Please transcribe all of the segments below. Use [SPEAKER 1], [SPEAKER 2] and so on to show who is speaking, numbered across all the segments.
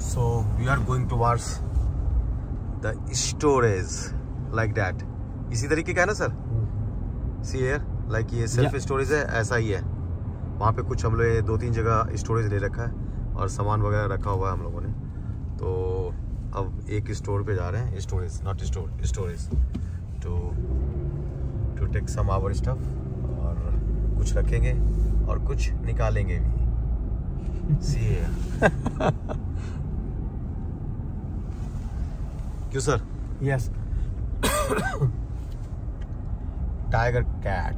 [SPEAKER 1] so we are going towards the storage like that. इसी तरीके का है ना सर सी एयर लाइक ये सेल्फ. स्टोरेज है ऐसा ही है। वहाँ पे कुछ हम लोग दो तीन जगह स्टोरेज ले रखा है और सामान वगैरह रखा हुआ है हम लोगों ने। तो अब एक स्टोर पे जा रहे हैं storage not store storage to to take some our stuff और कुछ रखेंगे और कुछ निकालेंगे भी। सी
[SPEAKER 2] yes
[SPEAKER 1] tiger cat.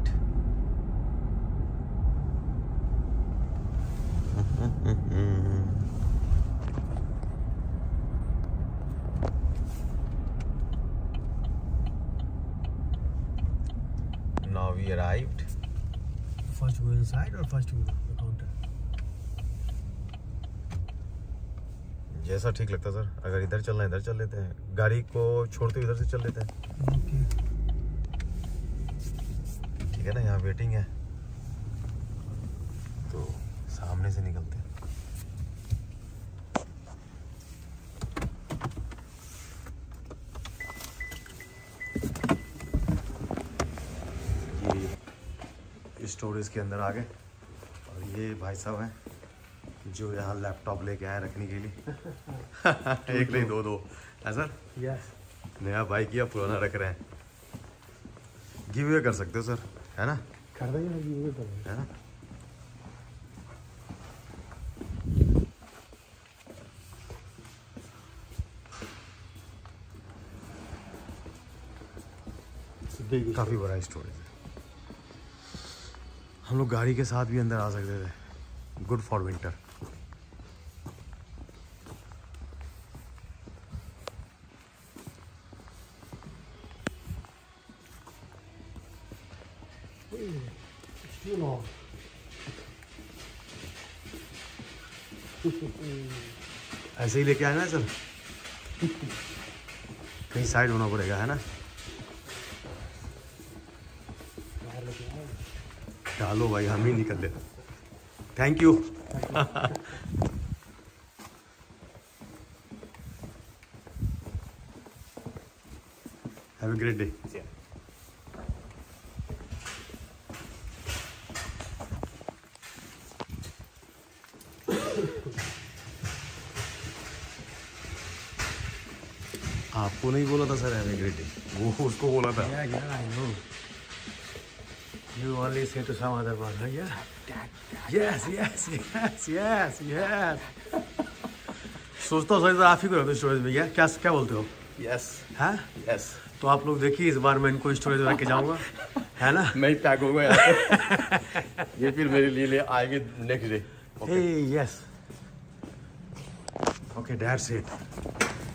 [SPEAKER 1] Now we arrived.
[SPEAKER 2] First go inside or first go
[SPEAKER 1] जैसा ठीक लगता सर। अगर इधर चलना है इधर चल लेते हैं। गाड़ी को छोड़ते हुए इधर से चल लेते हैं। ठीक है ना? यहाँ वेटिंग है। तो सामने से निकलते हैं। ये स्टोरेज के अंदर आ गए और ये भाई साहब हैं। जो यहाँ लैपटॉप लेके आए रखने के लिए। एक नहीं दो दो। है सर?
[SPEAKER 2] यस
[SPEAKER 1] नया बाइक या पुराना रख रहे हैं। गिव अवे कर सकते हो सर है ना?
[SPEAKER 2] कर देंगे गिव अवे कर
[SPEAKER 1] है ना? काफ़ी बड़ा स्टोरेज है। हम लोग गाड़ी के साथ भी अंदर आ सकते थे। गुड फॉर विंटर ऐसे ही लेके आए ना सर कहीं साइड होना पड़ेगा, है ना? डालो भाई, हम ही निकल लेते thank you have a great day आपको नहीं बोला था सर हैव अ वो उसको बोला था।
[SPEAKER 2] Yeah, yeah, I know. You only say to some other one, huh? Yeah. Yes, yes, yes, yes, yes.
[SPEAKER 1] सोचता हूँ सर आप ही को रखते स्टोरेज में क्या क्या क्या बोलते हो?
[SPEAKER 3] यस
[SPEAKER 1] हैं?
[SPEAKER 3] यस
[SPEAKER 1] तो आप लोग देखिए इस बार मैं इनको स्टोरेज में रख के जाऊँगा। है ना?
[SPEAKER 3] मैं ही पैक हो गया। ये फिर मेरे लिए ले आएँगे next day
[SPEAKER 1] yes okay that's it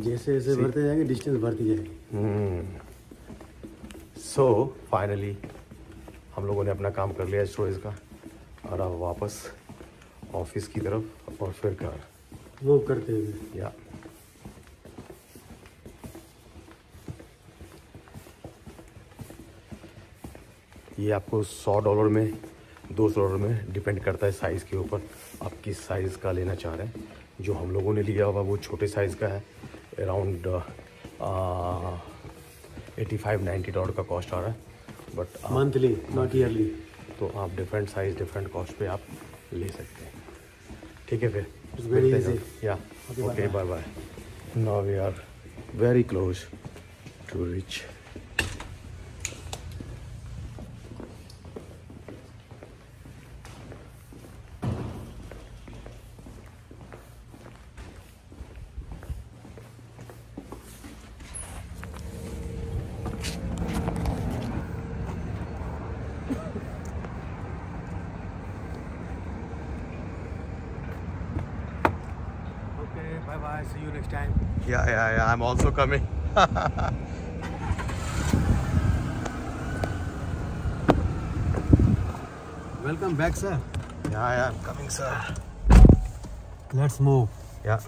[SPEAKER 2] जैसे जैसे. बढ़ते जाएँगे डिस्टेंस बढ़ती जाएगी।
[SPEAKER 1] Hmm. So हम लोगों ने अपना काम कर लिया स्टोरेज का। और अब वापस ऑफ़िस की तरफ़ और फिर घर।
[SPEAKER 2] वो करते हुए।
[SPEAKER 1] या ये आपको सौ डॉलर में दो सौ डॉलर में डिपेंड करता है साइज़ के ऊपर। आप किस साइज़ का लेना चाह रहे हैं? जो हम लोगों ने लिया हुआ वो छोटे साइज़ का है। Around eighty five ninety dollar का कॉस्ट आ रहा है बट
[SPEAKER 2] मंथली नॉट ईयरली
[SPEAKER 1] तो आप डिफरेंट साइज़ डिफरेंट कॉस्ट पे आप ले सकते हैं। ठीक है फिर। या okay bye bye now we are very close to reach
[SPEAKER 2] bye. Bye. See you next time.
[SPEAKER 1] Yeah, yeah, yeah. I'm also coming.
[SPEAKER 2] Welcome back, sir.
[SPEAKER 1] Yeah, yeah. I'm coming, sir.
[SPEAKER 2] Let's move.
[SPEAKER 1] Yeah.